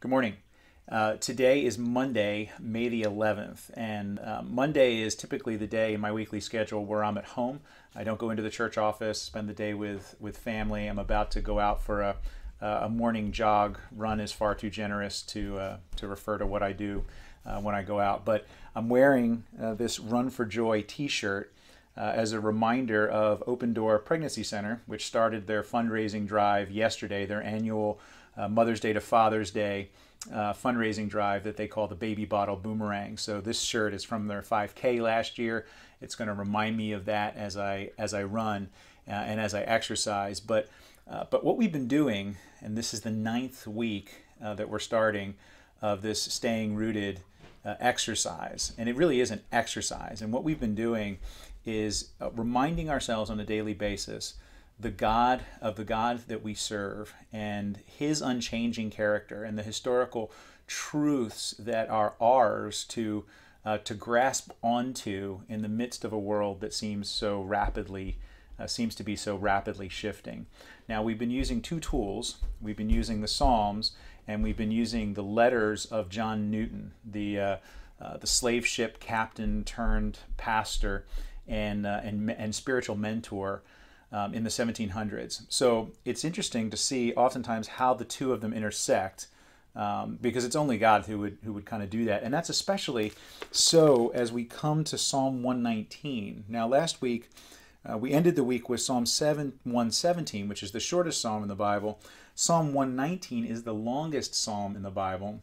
Good morning. Uh, today is Monday, May the 11th, and uh, Monday is typically the day in my weekly schedule where I'm at home. I don't go into the church office, spend the day with, with family. I'm about to go out for a, a morning jog. Run is far too generous to, uh, to refer to what I do uh, when I go out, but I'm wearing uh, this Run for Joy t shirt. Uh, as a reminder of Open Door Pregnancy Center, which started their fundraising drive yesterday, their annual uh, Mother's Day to Father's Day uh, fundraising drive that they call the Baby Bottle Boomerang. So this shirt is from their 5K last year. It's going to remind me of that as I as I run uh, and as I exercise. But uh, but what we've been doing, and this is the ninth week uh, that we're starting of this staying rooted exercise, and it really is an exercise. And what we've been doing is reminding ourselves on a daily basis the God of the God that we serve and his unchanging character and the historical truths that are ours to uh, to grasp onto in the midst of a world that seems so rapidly uh, seems to be so rapidly shifting. Now we've been using two tools. We've been using the Psalms and we've been using the letters of John Newton, the uh, uh the slave ship captain turned pastor and uh, and and spiritual mentor um, in the 1700s. So it's interesting to see oftentimes how the two of them intersect. Um, because it's only God who would who would kind of do that, and that's especially so as we come to Psalm 119. Now, last week uh, we ended the week with Psalm 7 117, which is the shortest psalm in the Bible. Psalm 119 is the longest psalm in the Bible,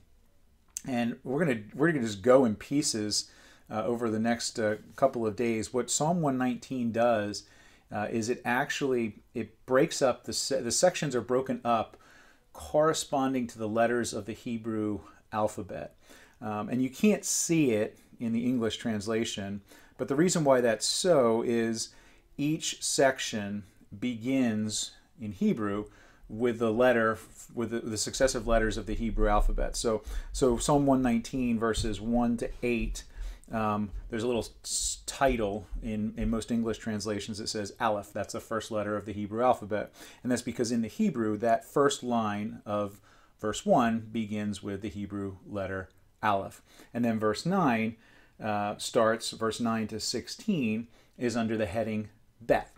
and we're gonna we're gonna just go in pieces uh, over the next uh, couple of days. What Psalm 119 does uh, is it actually it breaks up the se- the sections are broken up corresponding to the letters of the Hebrew alphabet, um, and you can't see it in the English translation. But the reason why that's so is each section begins in Hebrew with the letter with the, the, successive letters of the Hebrew alphabet. So so Psalm 119 verses 1 to 8 um, there's a little title in, in most English translations that says Aleph. That's the first letter of the Hebrew alphabet. And that's because in the Hebrew, that first line of verse 1 begins with the Hebrew letter Aleph. And then verse 9 uh, starts, verse 9 to 16 is under the heading Bet.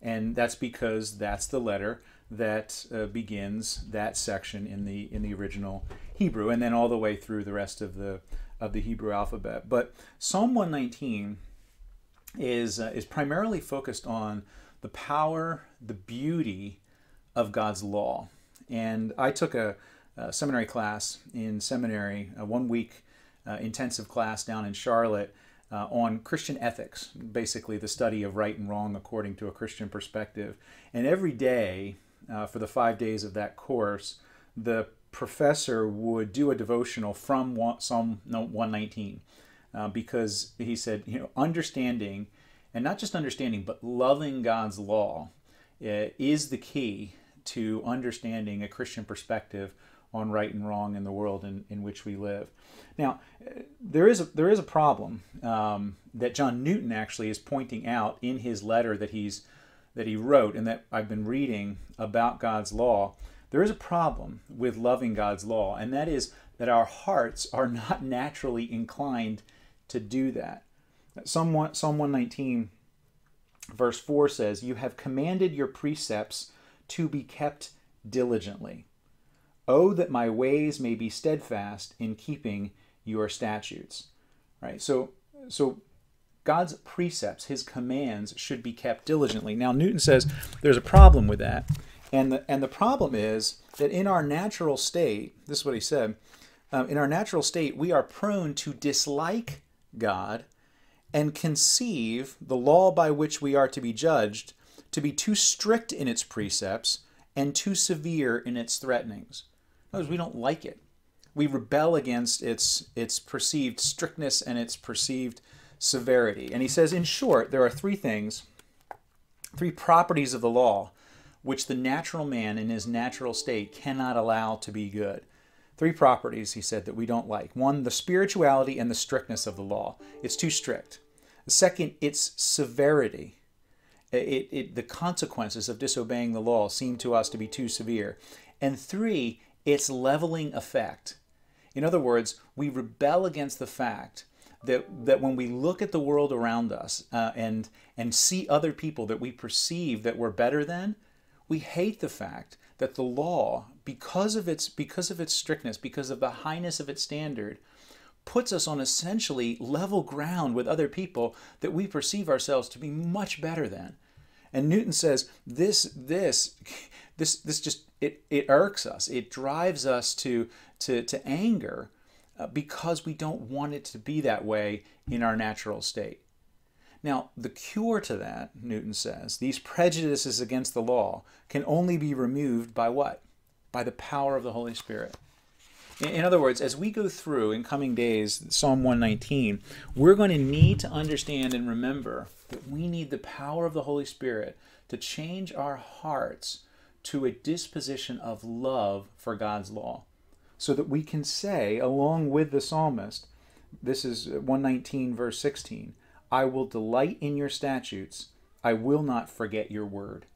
And that's because that's the letter that uh, begins that section in the in the original Hebrew, and then all the way through the rest of the of the Hebrew alphabet. But Psalm 119 is, uh, is primarily focused on the power, the beauty of God's law. And I took a, a seminary class in seminary, a one week uh, intensive class down in Charlotte. Uh, on Christian ethics, basically the study of right and wrong according to a Christian perspective. And every day, uh, for the five days of that course, the professor would do a devotional from Psalm 119 uh, because he said, you know, understanding, and not just understanding, but loving God's law uh, is the key to understanding a Christian perspective on right and wrong in the world in, in which we live. Now, uh, there is a, there is a problem um, that John Newton actually is pointing out in his letter that he's that he wrote and that I've been reading about God's law there is a problem with loving God's law, and that is that our hearts are not naturally inclined to do that. Psalm 119, verse 4 says, You have commanded your precepts to be kept diligently. Oh, that my ways may be steadfast in keeping your statutes. Right? So, so God's precepts, his commands, should be kept diligently. Now, Newton says there's a problem with that. And the, and the problem is that in our natural state, this is what he said, um, in our natural state, we are prone to dislike God and conceive the law by which we are to be judged to be too strict in its precepts and too severe in its threatenings. In words, we don't like it. We rebel against its, its perceived strictness and its perceived severity. And he says, in short, there are three things, three properties of the law which the natural man in his natural state cannot allow to be good. Three properties, he said, that we don't like. One, the spirituality and the strictness of the law. It's too strict. Second, its severity. It, it, the consequences of disobeying the law seem to us to be too severe. And three, its leveling effect. In other words, we rebel against the fact that, that when we look at the world around us uh, and, and see other people that we perceive that we're better than, we hate the fact that the law, because of its, because of its strictness, because of the highness of its standard, puts us on essentially level ground with other people that we perceive ourselves to be much better than. And Newton says this this this this just it, it irks us. It drives us to to to anger uh, because we don't want it to be that way in our natural state. Now, the cure to that, Newton says, these prejudices against the law can only be removed by what? By the power of the Holy Spirit. In other words, as we go through in coming days Psalm 119, we're going to need to understand and remember that we need the power of the Holy Spirit to change our hearts to a disposition of love for God's law, so that we can say, along with the psalmist, this is 119, verse 16, I will delight in your statutes, I will not forget your word.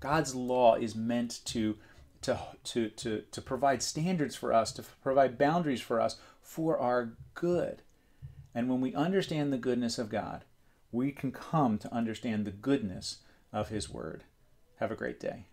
God's law is meant to to, to, to, to provide standards for us, to provide boundaries for us for our good. And when we understand the goodness of God, we can come to understand the goodness of His Word. Have a great day.